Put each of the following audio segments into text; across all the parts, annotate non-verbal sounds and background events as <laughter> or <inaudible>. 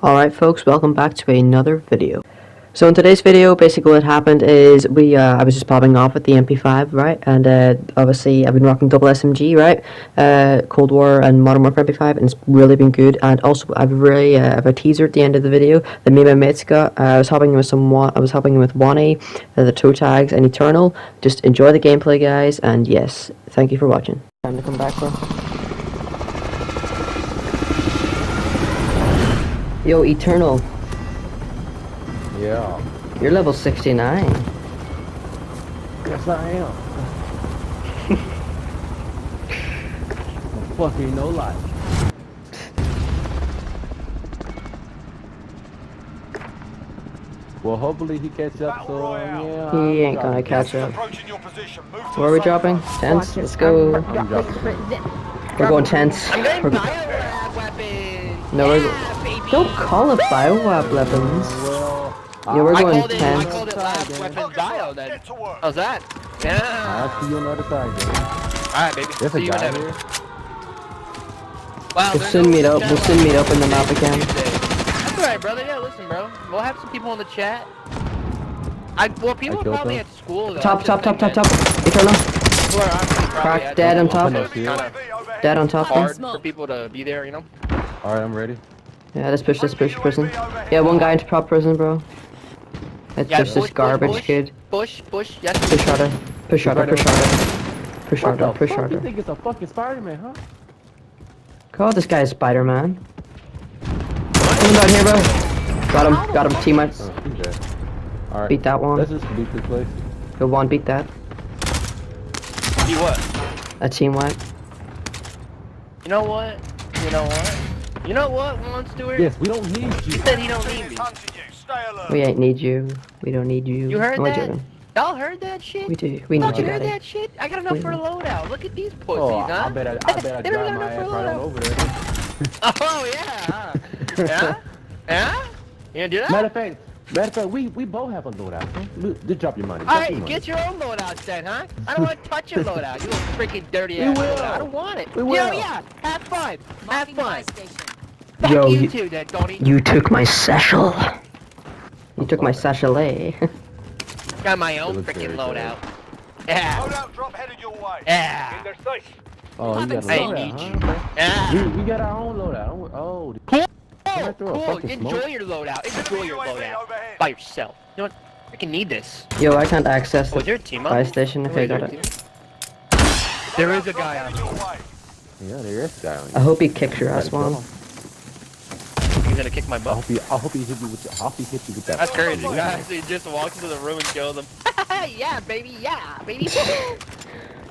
Alright folks, welcome back to another video. So in today's video, basically what happened is we, uh, I was just popping off with the MP5, right? And uh, obviously I've been rocking double SMG, right? Uh, Cold War and Modern Warfare MP5, and it's really been good. And also I've really, uh, have a teaser at the end of the video that me and my mates got. Uh, I was helping him with some I was helping him with Wani, uh, the toe tags, and Eternal. Just enjoy the gameplay, guys, and yes, thank you for watching. Time to come back, bro. Yo, Eternal, Yeah. you're level 69. Yes, I am. <laughs> fucking no lie. Well, hopefully he catch up. So yeah. He ain't gonna catch up. Where are we dropping? Tents? Let's go. I'm. We're going tents. We're- No, we're- yeah, baby. Don't call it biowab weapons. Well, Yeah, we're I uh, going called it. I called it lab weapons bio then. How's that? Yeah. I'll see you on the other side. Then. All right, baby. There's See a you in guy heaven. here. Wow. We'll there's soon no meet up. We'll soon line. meet up in the map again. That's alright, brother. Yeah, listen, bro. We'll have some people in the chat. I well, people are probably them. at school. Though. Top, top, top, top, top. Eternal. that people are actually probably Crack dead on top. so it's kinda Dead on top. hard for people to be there, you know. All right, I'm ready. Yeah, let's push this push prison. Yeah, one guy into prop prison, bro. It's Yeah, just this push, push, garbage push. kid. Push, push, yes. Push harder. Push harder. Push harder. Push What harder. the Push fuck? You harder. think it's a fucking Spider-Man, huh? Call this guy Spider-Man. Coming down here, bro. Got him. Got him. Teammates. Oh, he's dead. All right. Beat that one. Let's just beat this place. Go one. Beat that. You what? A team wipe. You know what? You know what? You know what, Juan Stewart? Yes, we don't need He you. said he don't need me. We ain't need you. We don't need you. You heard that? Y'all heard that shit? We do. We need Thought you, you heard that shit? I got enough We- for a loadout. Look at these pussies, Oh, huh? I bet I, I bet I <laughs> They got my enough ass for a right on loadout. over there. <laughs> Oh yeah. huh? <laughs> yeah? Yeah? You gonna do that? Matter of fact, matter of fact, we we both have a loadout. Just drop your money. Drop your Alright, money. get your own loadout then, huh? I don't want to touch your loadout. You little freaking dirty We ass will. loadout. I don't want it. We Yo, will. yeah. Have fun. Have fun. My Yo, you, you- too, then, You took my satchel. You took my sachet. Eh? <laughs> Got my own freaking very loadout. Yeah. Loadout drop headed your way. Yeah. In their sight. Oh, you got a I loadout, need huh? Yeah. We, we got our own loadout. Oh, Cool. I throw a Cool. Enjoy smoke? your loadout. Enjoy your loadout. By yourself. You know what? Freaking need this. Yo, I can't access oh, Was the there a team up? fire station. Okay, Wait, got it. There is a guy on Headed your way. yeah, there is a guy on I hope he kicks your ass, one. He's gonna kick my I butt. hope he, I hope he hit you with, I hope he hit you with that. That's crazy. fucking You actually just walked into the room and killed him. <laughs> yeah, baby. Yeah, baby.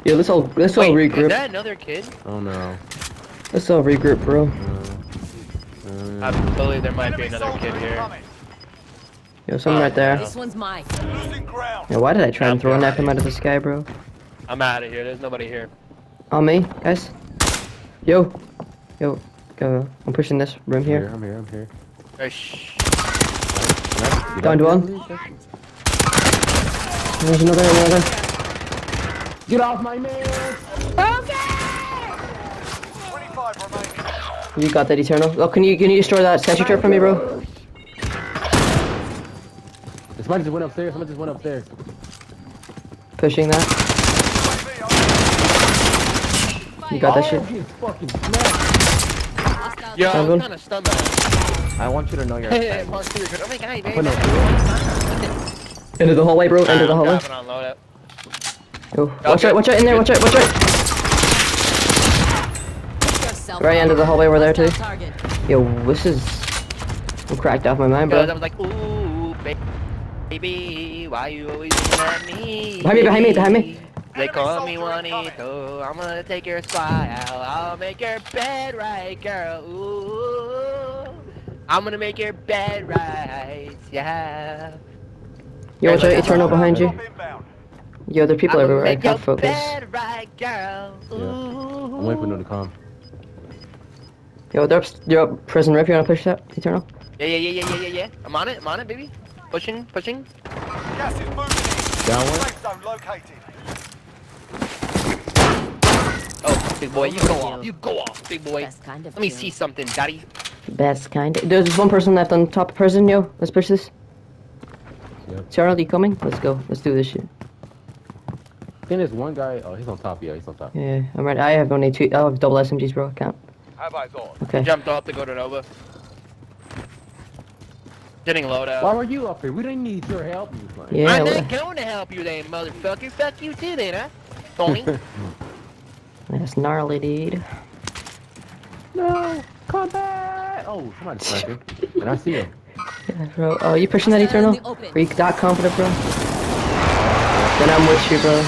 yeah, let's all let's all Wait, is that another kid? Oh no. Let's all regroup, bro. Uh, I believe there might be another kid here. incoming. Yo, someone right there. This one's mine. Losing ground. Yeah, why did I try and throw a knife him out of the sky, bro? I'm out of here. There's nobody here. On me, guys. Yo, yo, go. I'm pushing this room I'm here. here. I'm here. I'm here. Shh. Did I- Down did I one. There's another, another. Get off my man! 25 remaining. You got that eternal. Oh, can you can you store that statue turret for me, bro? Somebody just went upstairs. Somebody just went upstairs. Pushing that. You got that shit. He's fucking Yo, I Found was kind of stunned by. I want you to know you're. Hey, monster. Oh my god, baby. Put oh, Into the hallway, bro. Into the I'm hallway. driving on loadout. Yo, watch out, watch out in there, watch out, watch out. Right end of the hallway, we're there too. Yo, this is. I'm cracked off my mind, Because I bro. was like, ooh, baby, why you always at me? Behind me, behind me, behind me. They call me Enemy soldier Juanito. I'm gonna take your smile. I'll make your bed right, girl. Ooh. I'm gonna make your bed right. Yeah. Yo, watch out, Eternal behind you. Drop inbound. Yo, there are people I'm everywhere. I Make your can't focus. bed right, girl. Ooh. I'm waiting for them to come. Yo, they're up, they're up prison rip. You wanna push that, Eternal? Yeah, yeah, yeah, yeah, yeah, yeah, yeah. I'm on it. I'm on it, baby. Pushing, pushing. Gas is moving in. Down one. Safe zone located. Oh, big boy, you go off. You go off, big boy. Best kind of Let me kill. see something, daddy. Best kind. Of... There's one person left on top of prison, yo. Let's push this. Yep. Charlie, coming? Let's go. Let's do this shit. I think there's one guy. Oh, he's on top. Yeah, he's on top. Yeah, I'm right. I have only two. I have double SMGs, bro. I can't. Have eyes on. Okay. Jumped off to go to Nova. Getting loadout. Why were you up here? We didn't need your help. You. Yeah. I'm not going to help you then, motherfucker. Fuck you too then, huh? Tony. <laughs> that's gnarly, dude. No, come back. Oh, somebody's sniping. and I see him. Yeah, bro. Oh, you pushing that eternal? in the. Are you that confident, bro? Then I'm with you, bro.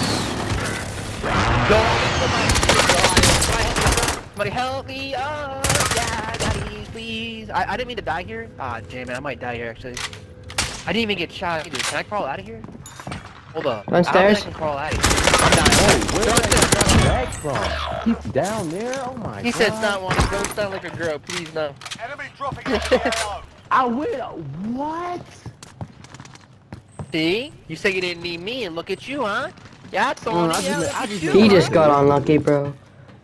Somebody help me! Oh, yeah, daddy, please. I, I didn't mean to die here. Ah, damn it, I might die here actually. I didn't even get shot either. Can I crawl out of here? Hold up. I don't think Downstairs? I can crawl out of here. I'm dying. Hey, where Don't did say- that back from? He's down there. Oh my He god. said not one. Don't sound like a girl, please no. Enemy dropping the <laughs> AO. I will. What? See? You say you didn't need me, and look at you, huh? Yeah, Mm, Tony. I just- I just- He just got unlucky, bro.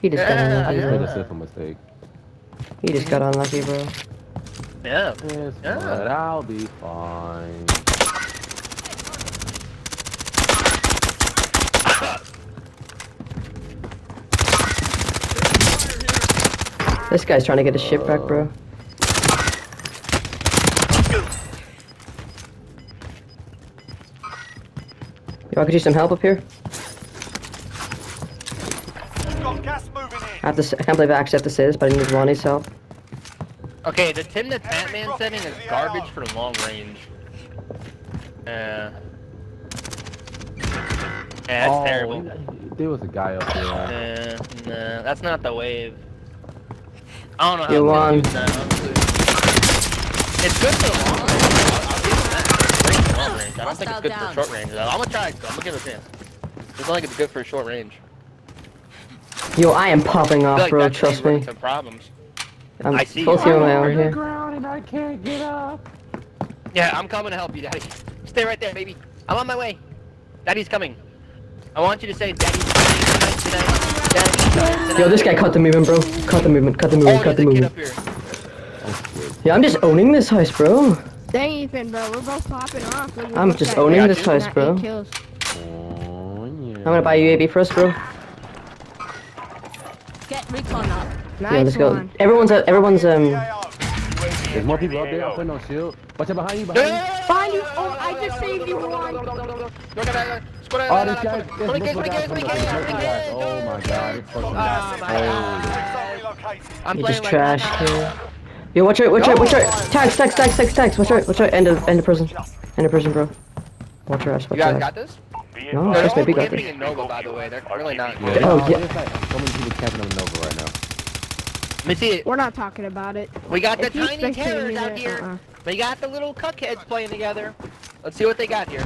He just got Yeah, I unlucky, just made a simple mistake. He just got unlucky, bro. Yeah. Yes, Yeah. but I'll be fine. This guy's trying to get a shipwreck, bro. Yo, I could use some help up here. Got gas moving in. I have to. s- I can't believe I actually have to say this, but I need Ronnie's help. Okay, the Tim the Tap Man setting is garbage for long range. Uh, yeah. Yeah, oh, that's terrible. There was a guy up there. Nah, nah, that's not the wave. I don't know how to use that, honestly. It's good for long range. I'll, I'll give it that. It's great for long range. I don't think it's good for short range. though. I'm gonna try it. though. I'm gonna give it a chance. It's not like it's good for short range. Yo, I am popping off, like bro. Trust me. into problems. I'm I see full you. I'm on here. ground and I can't get up. Yeah, I'm coming to help you, Daddy. Stay right there, baby. I'm on my way. Daddy's coming. I want you to say, Daddy's coming tonight, tonight. Daddy's. Yo, this guy cut the movement, bro. Cut the movement. Cut the movement. Cut there's the movement. Yeah, I'm just owning this house, bro. Dang, Ethan, bro, we're both popping off. Look at I'm just owning Yeah, this dude. house, Got bro. Oh, yeah. I'm gonna buy UAV first, bro. Get recon up. Nice Yeah, let's go. one. Everyone's uh, everyone's um. There's more people up there. I'm putting on shield. Watch out behind you. Behind you. Find you. Oh, I just saved you one. Oh, this guy. There's multiple guys. coming up. There's multiple guys. Oh my god. Ah, it's fucking. Oh my Zone relocated. I'm You playing just like trash here. Yo, watch out, watch out, watch out. Tags, tags, tags, tags, tags. Watch out, watch out. End of, end of prison. End of prison, bro. Watch your ass, You watch guys your got ass. this? No, They're trust me, all got this. in Nova, by the way. They're really not. Yeah. Oh, yeah. There's like so many people camping on Nova right now. Let me see it. We're not talking about it. We got the If you tiny spectating terrors out here. uh-uh. We got the little cuckheads playing together. Let's see what they got here.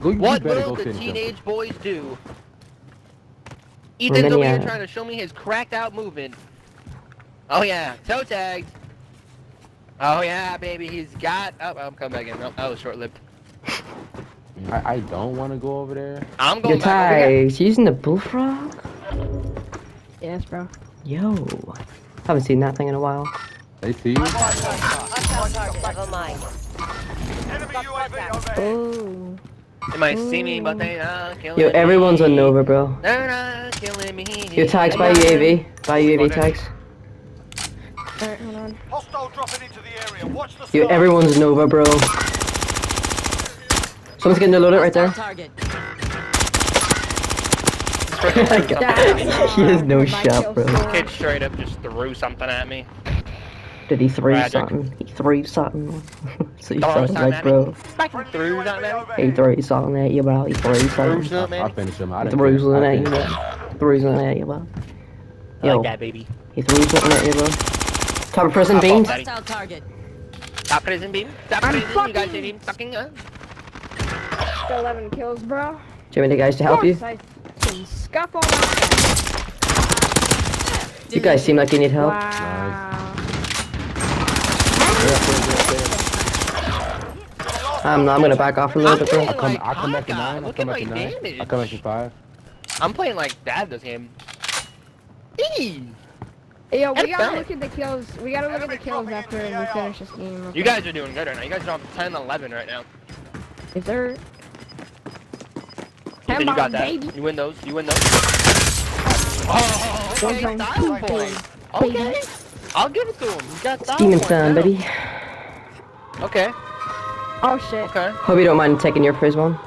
Go, What will go the finish them. teenage boys do? Ethan's over many, here trying to show me his cracked out movement. Oh yeah, toe tagged. Oh yeah, baby, he's got. Oh, I'm coming back in. No, that was short lived. I, I don't want to go over there. I'm Yo, going back over here. tags. Using the bullfrog? Yes, bro. Yo. Haven't seen that thing in a while. They see you. Enemy UAV overhead. Oh. They might see me, but they not killing Yo, everyone's on. Nova, bro. They're not killing me. Yo, tags by UAV. By UAV Okay. tags. Alright, hold on. Hostile dropping into the area. Watch the Yo, sky. everyone's Nova, bro. Someone's getting the loadout right there. Target. <laughs> Oh he has no shot, bro. Kid straight up just threw something at me. Did he throw Tragic. something? He threw something. <laughs> so he oh, Throw something like, bro. Fucking threw something. He threw something at you, bro. He threw Threw something. something I'll at me. finish him. I He didn't threw something at you, bro. Threw something at you, bro. I Yo, like that, baby. he threw something at you, bro. Top of prison Pop off, beans. daddy. Hostile target. Stop prison beam. Stop I'm. You guys fucking- see him sucking, huh? 11 kills, bro. Do you want me the guys to help you? Of I can scuff all that. You guys seem like you need help. Wow. I'm, I'm gonna back off a little bit, bro. I'm Come, Like, I'll come back in Hawkeye, nine. I'll come back in my nine. damage. I'll come back in five. I'm playing like dad this game. Eee. Hey, yo, we gotta look at the kills. We gotta look at the kills after we finish this game. okay? You guys are doing good right now. You guys are on 10 11 right now. Is there? Ethan, you Come got that. baby. You win those. You win those. Oh, oh okay. One Style point, point. Okay. I'll give it to him. You got style Demon point Slam, now. baby. Okay. Oh shit. Okay. Hope you don't mind taking your prism.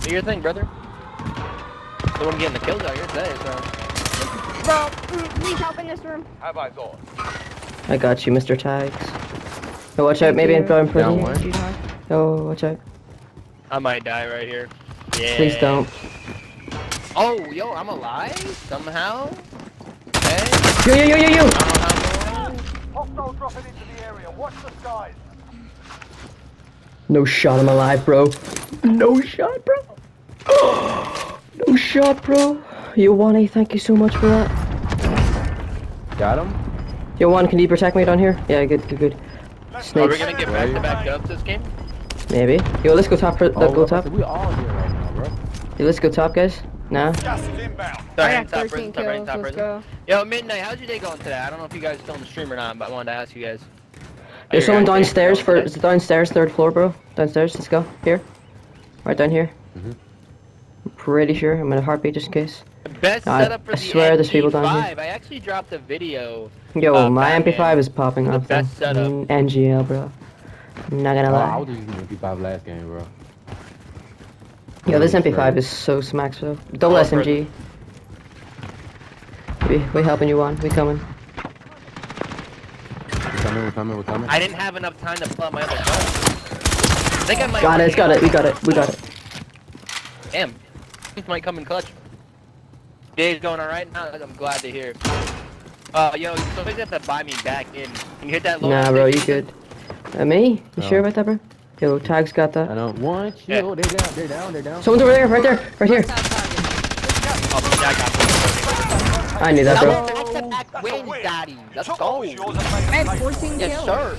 Do your thing, brother. The one getting the kills out here today, so. Bro, please help in this room. Have eyes on. I got you, Mr. Tags. Oh, watch out, maybe I'm throwing going you. pretty. Down one. Oh, watch out. I might die right here. Yeah. Please don't. Oh, yo, I'm alive somehow. Okay. Yo, yo, yo, yo, yo! I don't know how long. Hostile dropping into the area. Watch the skies. No shot, I'm alive, bro. No shot, bro. <gasps> no shot, bro. Yo, Wani, thank you so much for that. Got him. Yo, Juan, can you protect me down here? Yeah, good, good, good. Let's Are we gonna get back to back dubs this game? Maybe. Yo, let's go top. For, let's Oh, go top. We all here right now, bro. Yo, let's go top, guys. Nah. Gas is inbound. Sorry, I got top 13 prison, top right, kills. top Let's prison. go. Yo, Midnight, how's your day going today? I don't know if you guys are still in the stream or not, but I wanted to ask you guys. There's How someone guys' downstairs for. Is it downstairs, third floor, bro? Downstairs. Let's go. Here. Right down here. Mhm. I'm pretty sure. I'm in a heartbeat just in case. Best I- setup for I the swear there's people down here. MP5. I actually dropped a video. Yo, Uh, my MP5 is popping The off. though. best setup. Mm, NGL, bro. I'm not gonna Oh, I lie. was just using MP5 last game, bro. Yo, this MP5 right. is so smacks, bro. Double Oh, SMG. We we helping you on. We coming. We're coming, we're coming, we're coming. I didn't have enough time to pull out my other gun. I think I might. Got it. Got it. We got it. We got it. Damn. This might come in clutch. Day's going alright now. I'm glad to hear. Uh, yo, somebody's have to buy me back in. Can you hit that low? Nah, bro, you good. Uh, me? You No. sure about that, bro? Yo, Tag's got I that. know. One, Yeah. Oh, they're down, they're down, they're down. Someone's over there, right there, right here. Outside target. Oh, yeah, I got this. I knew that, bro. Back to back That's a wins, win. daddy. Let's Took go. what was yours and I made had it safe. 14 Yes, sir.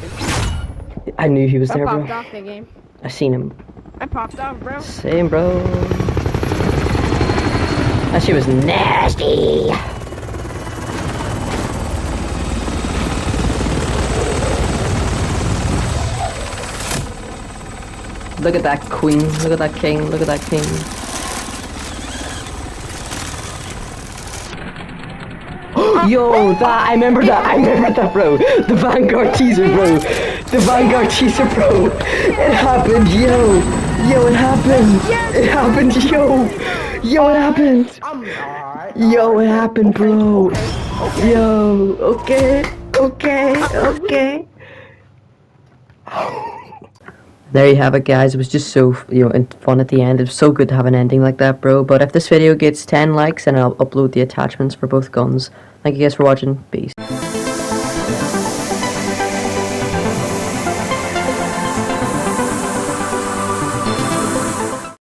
I knew he was I there, popped bro. off the game. I seen him. I popped off, bro. Same, bro. That shit was nasty. Look at that queen. Look at that king. Look at that king. Yo, that I remember that. I remember that, bro. The Vanguard teaser, bro. The Vanguard teaser, bro. It happened, yo. Yo, it happened. It happened, yo. Yo, it happened. Yo, it happened, bro. Yo, okay, okay, okay. There you have it, guys. It was just so you know and fun at the end. It was so good to have an ending like that, bro. But if this video gets 10 likes, then I'll upload the attachments for both guns. Thank you guys for watching. Peace.